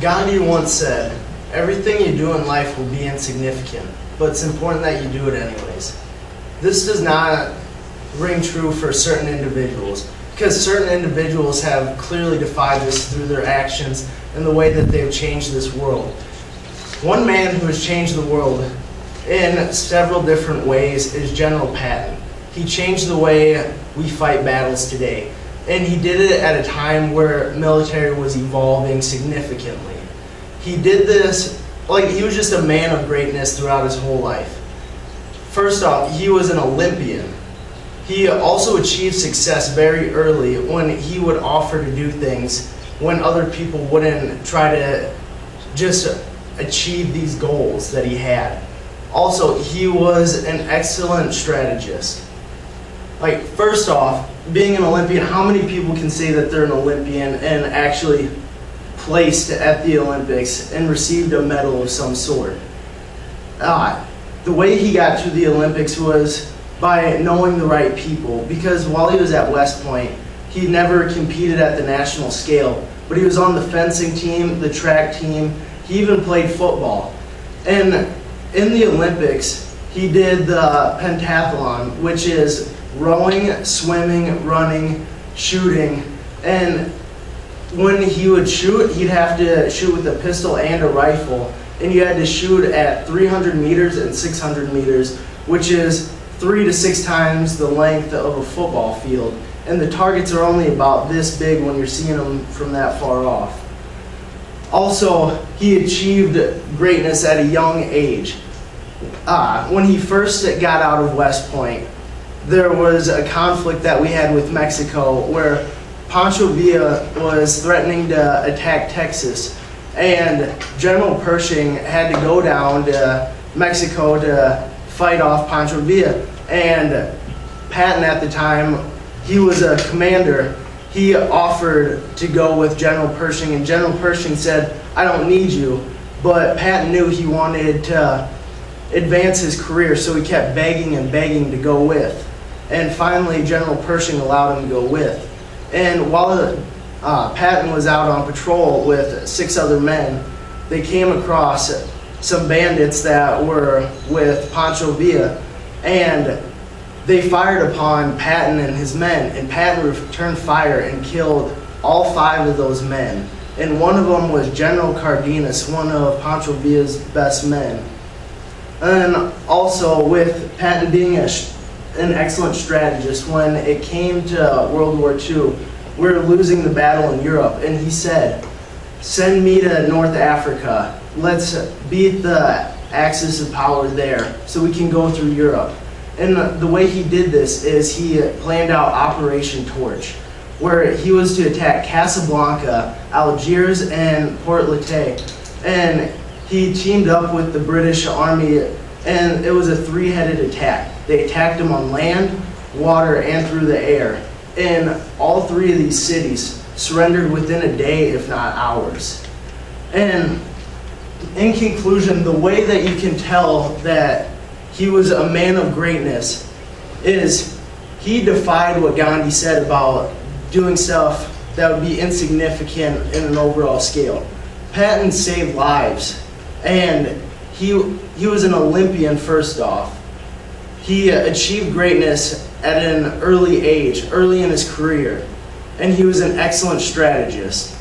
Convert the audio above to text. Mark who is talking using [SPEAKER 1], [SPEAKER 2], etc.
[SPEAKER 1] Gandhi once said, everything you do in life will be insignificant, but it's important that you do it anyways. This does not ring true for certain individuals, because certain individuals have clearly defied this through their actions and the way that they've changed this world. One man who has changed the world in several different ways is General Patton. He changed the way we fight battles today, and he did it at a time where military was evolving significantly. He did this like he was just a man of greatness throughout his whole life. First off, he was an Olympian. He also achieved success very early when he would offer to do things when other people wouldn't try to just achieve these goals that he had. Also, he was an excellent strategist. Like, first off, being an Olympian, how many people can say that they're an Olympian and actually placed at the Olympics and received a medal of some sort? Uh, the way he got to the Olympics was by knowing the right people because while he was at West Point, he never competed at the national scale, but he was on the fencing team, the track team, he even played football. And in the Olympics, he did the pentathlon, which is rowing, swimming, running, shooting, and when he would shoot, he'd have to shoot with a pistol and a rifle, and you had to shoot at 300 meters and 600 meters, which is three to six times the length of a football field. And the targets are only about this big when you're seeing them from that far off. Also, he achieved greatness at a young age. Uh, when he first got out of West Point, there was a conflict that we had with Mexico where Pancho Villa was threatening to attack Texas, and General Pershing had to go down to Mexico to fight off Pancho Villa. And Patton at the time, he was a commander. He offered to go with General Pershing, and General Pershing said, I don't need you. But Patton knew he wanted to advance his career, so he kept begging and begging to go with. And finally, General Pershing allowed him to go with. And while uh, Patton was out on patrol with six other men, they came across some bandits that were with Pancho Villa, and they fired upon Patton and his men, and Patton returned fire and killed all five of those men. And one of them was General Cardenas, one of Pancho Villa's best men. And also with Patton being a, an excellent strategist, when it came to World War II, we were losing the battle in Europe, and he said, send me to North Africa. Let's beat the axis of power there so we can go through Europe. And the way he did this is he planned out Operation Torch, where he was to attack Casablanca, Algiers, and Port Lyautey. And he teamed up with the British Army, and it was a three-headed attack. They attacked him on land, water, and through the air. And all three of these cities surrendered within a day, if not hours. And in conclusion, the way that you can tell that he was a man of greatness is he defied what Gandhi said about doing stuff that would be insignificant in an overall scale. Patton saved lives, and he, he was an Olympian first off. He uh, achieved greatness at an early age, early in his career, and he was an excellent strategist.